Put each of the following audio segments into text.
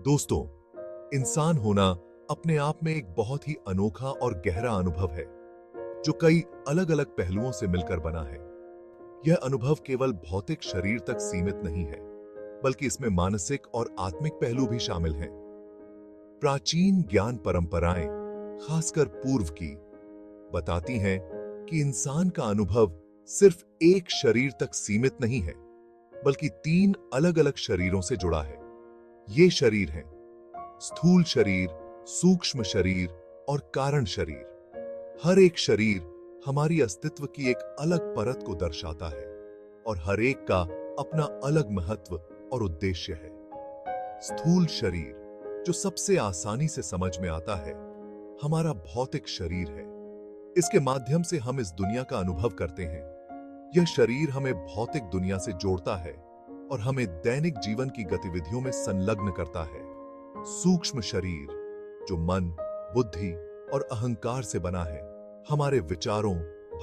दोस्तों, इंसान होना अपने आप में एक बहुत ही अनोखा और गहरा अनुभव है, जो कई अलग अलग पहलुओं से मिलकर बना है। यह अनुभव केवल भौतिक शरीर तक सीमित नहीं है, बल्कि इसमें मानसिक और आत्मिक पहलू भी शामिल हैं। प्राचीन ज्ञान परंपराएँ, खासकर पूर्व की, बताती हैं कि इंसान का अनुभव सिर्फ़ एक शरीर तक सीमित नहीं है, बल्कि तीन अलग अलग शरीरों से जुड़ा है। ये शरीर हैं। स्थूल शरीर, सूक्ष्म शरीर और कारण शरीर। हर एक शरीर हमारी अस्तित्व की एक अलग परत को दर्शाता है और हर एक का अपना अलग महत्व और उद्देश्य है। स्थूल शरीर, जो सबसे आसानी से समझ में आता है, हमारा भौतिक शरीर है। इसके माध्यम से हम इस दुनिया का अनुभव करते हैं। यह शरीर हमें भौतिक दुनिया से जोड़ता है। और हमें दैनिक जीवन की गतिविधियों में संलग्न करता है। सूक्ष्म शरीर, जो मन, बुद्धि और अहंकार से बना है, हमारे विचारों,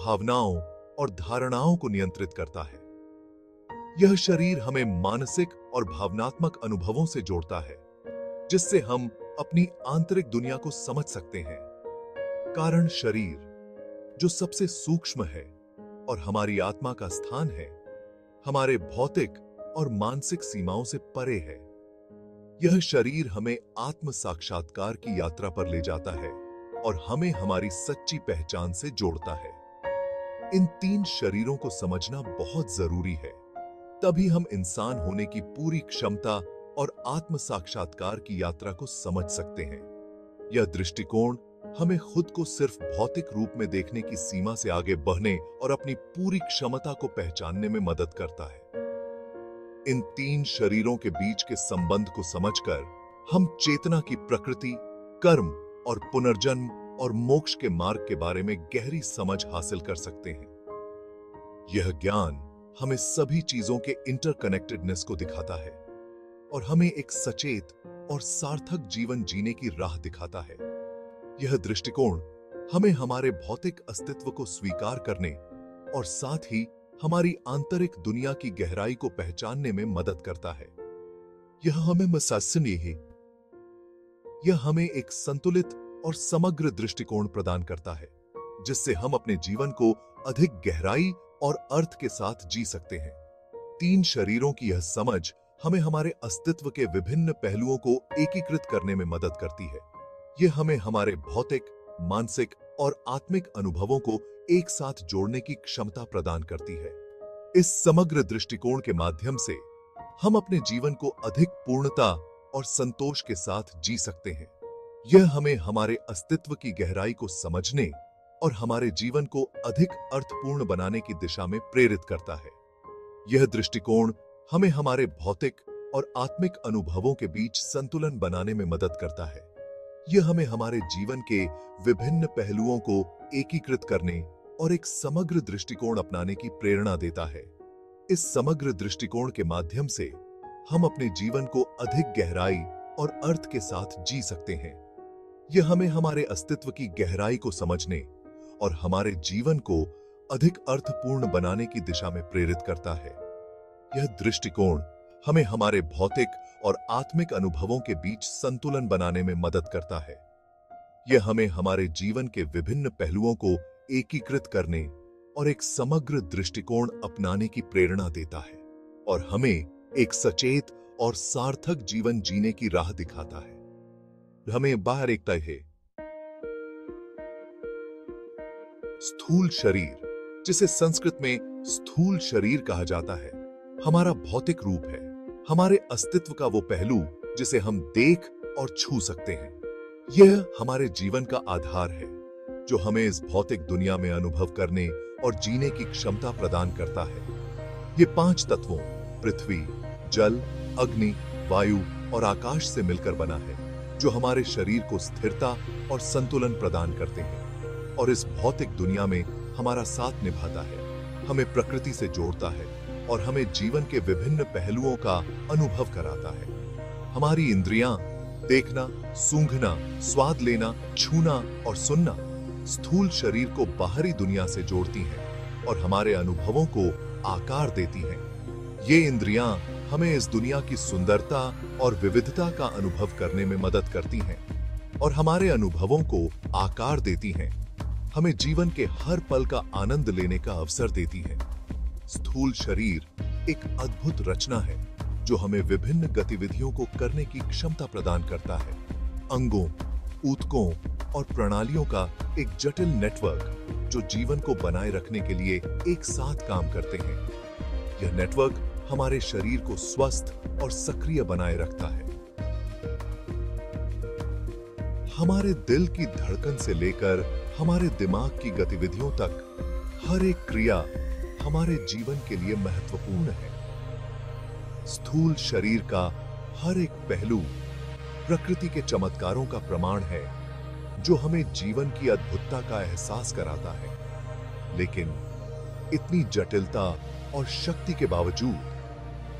भावनाओं और धारणाओं को नियंत्रित करता है। यह शरीर हमें मानसिक और भावनात्मक अनुभवों से जोड़ता है, जिससे हम अपनी आंतरिक दुनिया को समझ सकते हैं। कारण शरीर, जो सबसे सूक्ष्म है और हमारी आत्मा का स्थान है, हमारे भौतिक और मानसिक सीमाओं से परे है। यह शरीर हमें आत्म साक्षात्कार की यात्रा पर ले जाता है और हमें हमारी सच्ची पहचान से जोड़ता है। इन तीन शरीरों को समझना बहुत ज़रूरी है। तभी हम इंसान होने की पूरी क्षमता और आत्म साक्षात्कार की यात्रा को समझ सकते हैं। यह दृष्टिकोण हमें खुद को सिर्फ़ भौतिक रूप में देखने की सीमा से आगे बढ़ने और अपनी पूरी क्षमता को पहचानने में मदद करता है। इन तीन शरीरों के बीच के संबंध को समझकर हम चेतना की प्रकृति, कर्म और पुनर्जन्म और मोक्ष के मार्ग के बारे में गहरी समझ हासिल कर सकते हैं। यह ज्ञान हमें सभी चीज़ों के इंटरकनेक्टेडनेस को दिखाता है और हमें एक सचेत और सार्थक जीवन जीने की राह दिखाता है। यह दृष्टिकोण हमें हमारे भौतिक अस्तित्व को स्वीकार करने और साथ ही हमारी आंतरिक दुनिया की गहराई को पहचानने में मदद करता है। यह हमें मसासन ही। यह हमें एक संतुलित और समग्र दृष्टिकोण प्रदान करता है, जिससे हम अपने जीवन को अधिक गहराई और अर्थ के साथ जी सकते हैं। तीन शरीरों की यह समझ हमें हमारे अस्तित्व के विभिन्न पहलुओं को एकीकृत करने में मदद करती है। यह हमें हमारे भौतिक, मानसिक और आत्मिक अनुभवों को एक साथ जोड़ने की क्षमता प्रदान करती है। इस समग्र दृष्टिकोण के माध्यम से हम अपने जीवन को अधिक पूर्णता और संतोष के साथ जी सकते हैं। यह हमें हमारे अस्तित्व की गहराई को समझने और हमारे जीवन को अधिक अर्थपूर्ण बनाने की दिशा में प्रेरित करता है। यह दृष्टिकोण हमें हमारे भौतिक और आत्मिक अनुभवों के बीच संतुलन बनाने में मदद करता है। यह हमें हमारे जीवन के विभिन्न पहलुओं को एकीकृत करने और एक समग्र दृष्टिकोण अपनाने की प्रेरणा देता है। इस समग्र दृष्टिकोण के माध्यम से हम अपने जीवन को अधिक गहराई और अर्थ के साथ जी सकते हैं। यह हमें हमारे अस्तित्व की गहराई को समझने और हमारे जीवन को अधिक अर्थपूर्ण बनाने की दिशा में प्रेरित करता है। यह दृष्टिकोण हमें हमारे भौतिक और आत्मिक अनुभवों के बीच संतुलन बनाने में मदद करता है। यह हमें हमारे जीवन के विभिन्न पहलुओं को एकीकृत करने और एक समग्र दृष्टिकोण अपनाने की प्रेरणा देता है और हमें एक सचेत और सार्थक जीवन जीने की राह दिखाता है। हमें बाहर एक तय है। स्थूल शरीर, जिसे संस्कृत में स्थूल शरीर कहा जाता है, हमारा भौतिक रूप है। हमारे अस्तित्व का वो पहलू जिसे हम देख और छू सकते हैं। यह हमारे जीवन का आधार है। जो हमें इस भौतिक दुनिया में अनुभव करने और जीने की क्षमता प्रदान करता है। ये पाँच तत्वों, पृथ्वी, जल, अग्नि, वायु और आकाश से मिलकर बना है, जो हमारे शरीर को स्थिरता और संतुलन प्रदान करते हैं और इस भौतिक दुनिया में हमारा साथ निभाता है, हमें प्रकृति से जोड़ता है और हमें जीवन के विभिन्न पहलुओं का अनुभव कराता है। हमारी इंद्रियाँ देखना, सूंघना, स्वाद लेना, छूना और सुनना स्थूल शरीर को बाहरी दुनिया से जोड़ती हैं और हमारे अनुभवों को आकार देती हैं। ये इंद्रियाँ हमें इस दुनिया की सुंदरता और विविधता का अनुभव करने में मदद करती हैं और हमारे अनुभवों को आकार देती हैं। हमें जीवन के हर पल का आनंद लेने का अवसर देती है। स्थूल शरीर एक अद्भुत रचना है, जो हमें विभिन्न गतिविधियों को करने की क्षमता प्रदान करता है। अंगों ऊतकों और प्रणालियों का एक जटिल नेटवर्क जो जीवन को बनाए रखने के लिए एक साथ काम करते हैं। यह नेटवर्क हमारे शरीर को स्वस्थ और सक्रिय बनाए रखता है। हमारे दिल की धड़कन से लेकर हमारे दिमाग की गतिविधियों तक हर एक क्रिया हमारे जीवन के लिए महत्वपूर्ण है। स्थूल शरीर का हर एक पहलू प्रकृति के चमत्कारों का प्रमाण है, जो हमें जीवन की अद्भुतता का एहसास कराता है। लेकिन इतनी जटिलता और शक्ति के बावजूद,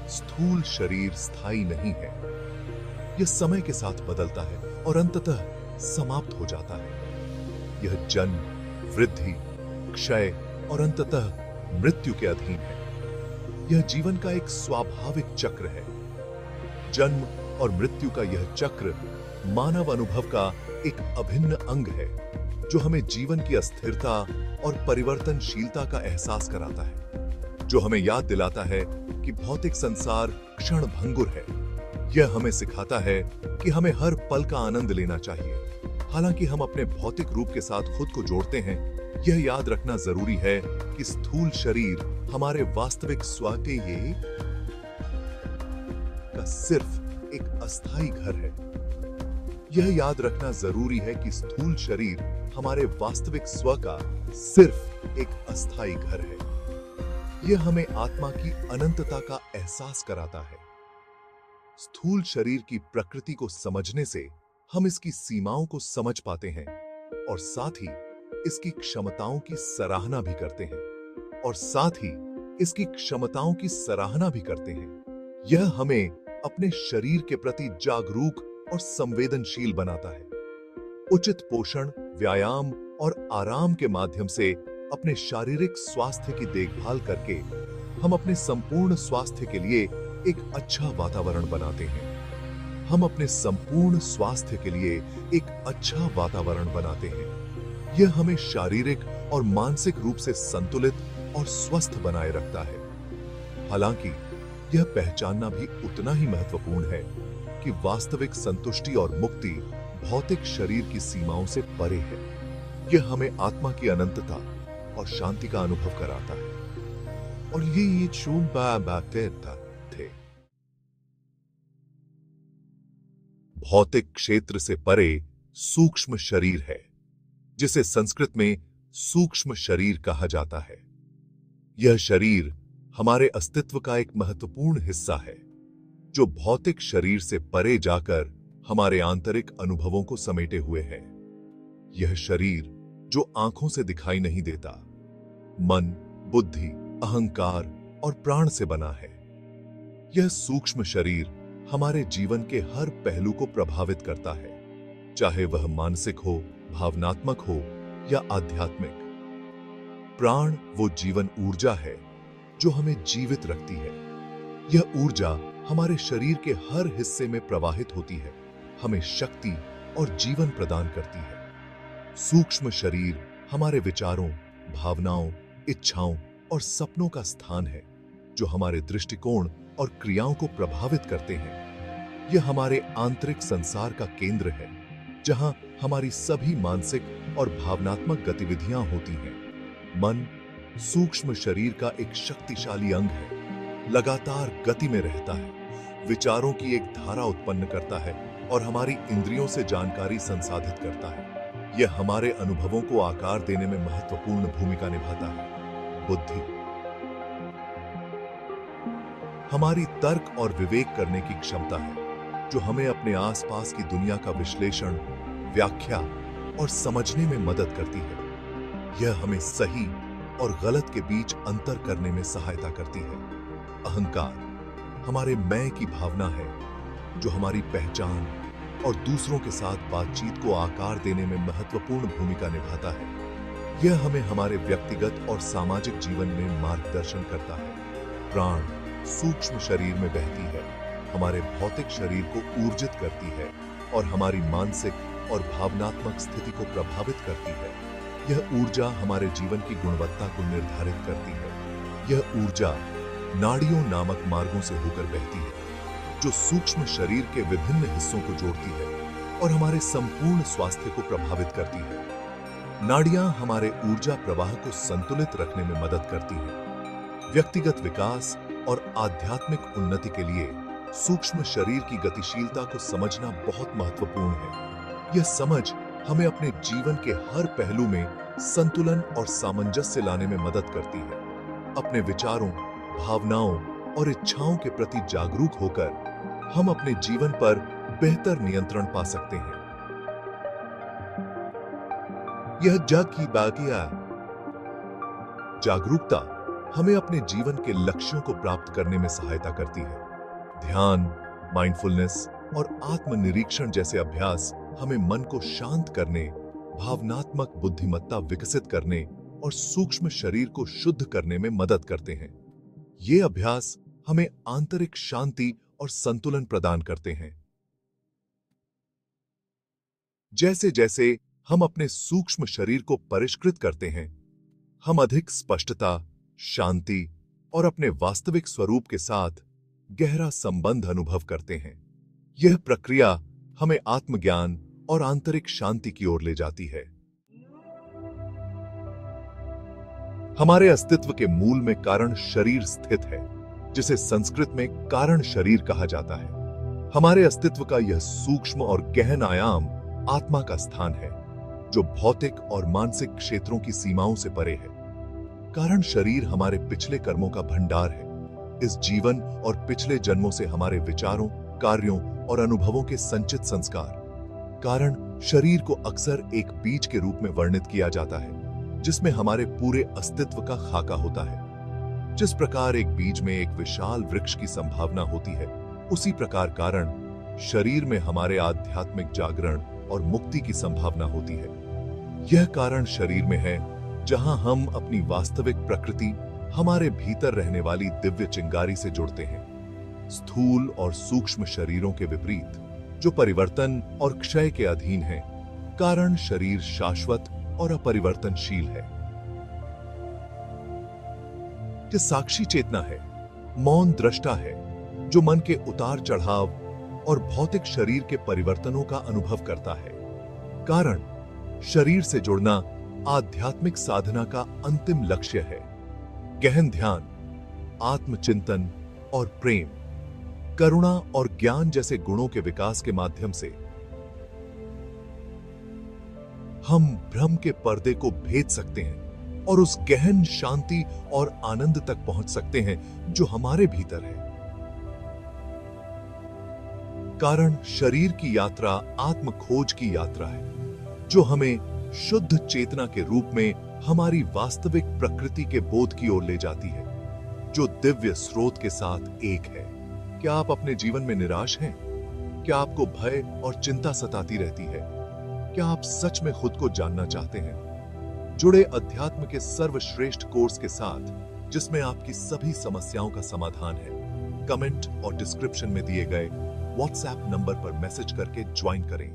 स्थूल शरीर स्थायी नहीं है। यह समय के साथ बदलता है और अंततः समाप्त हो जाता है। यह जन्म, वृद्धि, क्षय और अंततः मृत्यु के अधीन है। यह जीवन का एक स्वाभाविक चक्र है। जन्म और मृत्यु का यह चक्र मानव अनुभव का एक अभिन्न अंग है, जो हमें जीवन की अस्थिरता और परिवर्तनशीलता का एहसास कराता है, जो हमें याद दिलाता है कि भौतिक संसार क्षण भंगुर है। यह हमें सिखाता है कि हमें हर पल का आनंद लेना चाहिए। हालाँकि हम अपने भौतिक रूप के साथ खुद को जोड़ते हैं, यह याद रखना ज़रूरी है कि स्थूल शरीर हमारे वास्तविक स्व के का सिर्फ़ एक अस्थाई घर है। यह याद रखना ज़रूरी है कि स्थूल शरीर हमारे वास्तविक स्व का सिर्फ़ एक अस्थाई घर है। यह हमें आत्मा की अनंतता का एहसास कराता है। स्थूल शरीर की प्रकृति को समझने से हम इसकी सीमाओं को समझ पाते हैं और साथ ही इसकी क्षमताओं की सराहना भी करते हैं और साथ ही इसकी क्षमताओं की सराहना भी करते हैं। यह हमें अपने शरीर के प्रति जागरूक और संवेदनशील बनाता है। उचित पोषण, व्यायाम और आराम के माध्यम से अपने शारीरिक स्वास्थ्य की देखभाल करके हम अपने संपूर्ण स्वास्थ्य के लिए एक अच्छा वातावरण बनाते हैं। हम अपने संपूर्ण स्वास्थ्य के लिए एक अच्छा वातावरण बनाते हैं। यह हमें शारीरिक और मानसिक रूप से संतुलित और स्वस्थ बनाए रखता है। हालाँकि यह पहचानना भी उतना ही महत्वपूर्ण है कि वास्तविक संतुष्टि और मुक्ति भौतिक शरीर की सीमाओं से परे है। यह हमें आत्मा की अनंतता और शांति का अनुभव कराता है। और ये चूम थे। भौतिक क्षेत्र से परे सूक्ष्म शरीर है, जिसे संस्कृत में सूक्ष्म शरीर कहा जाता है। यह शरीर हमारे अस्तित्व का एक महत्वपूर्ण हिस्सा है, जो भौतिक शरीर से परे जाकर हमारे आंतरिक अनुभवों को समेटे हुए है। यह शरीर जो आँखों से दिखाई नहीं देता, मन, बुद्धि, अहंकार और प्राण से बना है। यह सूक्ष्म शरीर हमारे जीवन के हर पहलू को प्रभावित करता है, चाहे वह मानसिक हो, भावनात्मक हो या आध्यात्मिक। प्राण वो जीवन ऊर्जा है जो हमें जीवित रखती है। यह ऊर्जा हमारे शरीर के हर हिस्से में प्रवाहित होती है, हमें शक्ति और जीवन प्रदान करती है। सूक्ष्म शरीर हमारे विचारों, भावनाओं, इच्छाओं और सपनों का स्थान है, जो हमारे दृष्टिकोण और क्रियाओं को प्रभावित करते हैं। यह हमारे आंतरिक संसार का केंद्र है, जहाँ हमारी सभी मानसिक और भावनात्मक गतिविधियाँ होती हैं। मन सूक्ष्म शरीर का एक शक्तिशाली अंग है। लगातार गति में रहता है। विचारों की एक धारा उत्पन्न करता है और हमारी इंद्रियों से जानकारी संसाधित करता है। यह हमारे अनुभवों को आकार देने में महत्वपूर्ण भूमिका निभाता है। बुद्धि। हमारी तर्क और विवेक करने की क्षमता है, जो हमें अपने आसपास की दुनिया का विश्लेषण, व्याख्या और समझने में मदद करती है। यह हमें सही और गलत के बीच अंतर करने में सहायता करती है। अहंकार हमारे मैं की भावना है, जो हमारी पहचान और दूसरों के साथ बातचीत को आकार देने में महत्वपूर्ण भूमिका निभाता है। यह हमें हमारे व्यक्तिगत और सामाजिक जीवन में मार्गदर्शन करता है। प्राण सूक्ष्म शरीर में बहती है, हमारे भौतिक शरीर को ऊर्जित करती है और हमारी मानसिक और भावनात्मक स्थिति को प्रभावित करती है। यह ऊर्जा हमारे जीवन की गुणवत्ता को निर्धारित करती है। यह ऊर्जा नाड़ियों नामक मार्गों से होकर बहती है, जो सूक्ष्म शरीर के विभिन्न हिस्सों को जोड़ती है और हमारे संपूर्ण स्वास्थ्य को प्रभावित करती है। नाड़ियाँ हमारे ऊर्जा प्रवाह को संतुलित रखने में मदद करती हैं। व्यक्तिगत विकास और आध्यात्मिक उन्नति के लिए सूक्ष्म शरीर की गतिशीलता को समझना बहुत महत्वपूर्ण है। यह समझ हमें अपने जीवन के हर पहलू में संतुलन और सामंजस्य लाने में मदद करती है। अपने विचारों, भावनाओं और इच्छाओं के प्रति जागरूक होकर हम अपने जीवन पर बेहतर नियंत्रण पा सकते हैं। यह जग की बागिया जागरूकता हमें अपने जीवन के लक्ष्यों को प्राप्त करने में सहायता करती है। ध्यान माइंडफुलनेस और आत्मनिरीक्षण जैसे अभ्यास हमें मन को शांत करने, भावनात्मक बुद्धिमत्ता विकसित करने और सूक्ष्म शरीर को शुद्ध करने में मदद करते हैं। ये अभ्यास हमें आंतरिक शांति और संतुलन प्रदान करते हैं। जैसे जैसे हम अपने सूक्ष्म शरीर को परिष्कृत करते हैं, हम अधिक स्पष्टता, शांति और अपने वास्तविक स्वरूप के साथ गहरा संबंध अनुभव करते हैं। यह प्रक्रिया हमें आत्मज्ञान और आंतरिक शांति की ओर ले जाती है। हमारे अस्तित्व के मूल में कारण शरीर स्थित है, जिसे संस्कृत में कारण शरीर कहा जाता है। हमारे अस्तित्व का यह सूक्ष्म और गहन आयाम आत्मा का स्थान है, जो भौतिक और मानसिक क्षेत्रों की सीमाओं से परे है। कारण शरीर हमारे पिछले कर्मों का भंडार है। इस जीवन और पिछले जन्मों से हमारे विचारों, कार्यों और अनुभवों के संचित संस्कार। कारण शरीर को अक्सर एक बीज के रूप में वर्णित किया जाता है, जिसमें हमारे पूरे अस्तित्व का खाका होता है। जिस प्रकार एक बीज में एक विशाल वृक्ष की संभावना होती है, उसी प्रकार कारण शरीर में हमारे आध्यात्मिक जागरण और मुक्ति की संभावना होती है। यह कारण शरीर में है, जहाँ हम अपनी वास्तविक प्रकृति, हमारे भीतर रहने वाली दिव्य चिंगारी से जुड़ते हैं। स्थूल और सूक्ष्म शरीरों के विपरीत जो परिवर्तन और क्षय के अधीन है, कारण शरीर शाश्वत और अपरिवर्तनशील है। यह साक्षी चेतना है, मौन दृष्टा है, जो मन के उतार चढ़ाव और भौतिक शरीर के परिवर्तनों का अनुभव करता है। कारण, शरीर से जुड़ना आध्यात्मिक साधना का अंतिम लक्ष्य है। गहन ध्यान, आत्मचिंतन और प्रेम। करुणा और ज्ञान जैसे गुणों के विकास के माध्यम से हम भ्रम के पर्दे को भेद सकते हैं और उस गहन शांति और आनंद तक पहुँच सकते हैं जो हमारे भीतर है। कारण शरीर की यात्रा आत्म खोज की यात्रा है, जो हमें शुद्ध चेतना के रूप में हमारी वास्तविक प्रकृति के बोध की ओर ले जाती है, जो दिव्य स्रोत के साथ एक है। क्या आप अपने जीवन में निराश हैं? क्या आपको भय और चिंता सताती रहती है? क्या आप सच में खुद को जानना चाहते हैं? जुड़े अध्यात्म के सर्वश्रेष्ठ कोर्स के साथ, जिसमें आपकी सभी समस्याओं का समाधान है कमेंट और डिस्क्रिप्शन में दिए गए व्हाट्सएप नंबर पर मैसेज करके ज्वाइन करें।